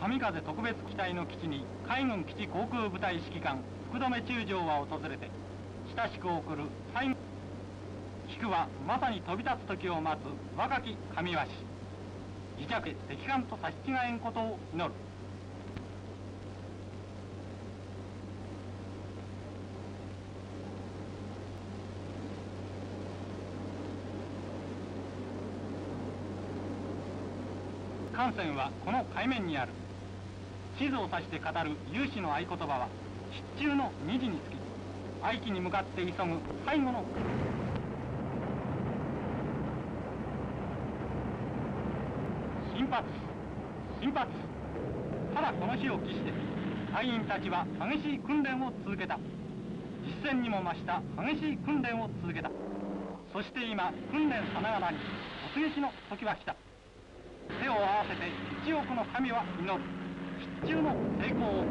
神風特別機体の基地に海軍基地航空部隊指揮官福留中将は訪れて親しく送る最後。菊はまさに飛び立つ時を待つ若き神鷲。自着敵艦と差し違えんことを祈る。艦船はこの海面にある。地図を指して語る有志の合言葉は必中の2時につき愛機に向かって急ぐ最後の。心発心発。ただこの日を期して隊員たちは激しい訓練を続けた。実践にも増した激しい訓練を続けた。そして今訓練さながらに突撃の時は来た。手を合わせて一億の神は祈る。中の成功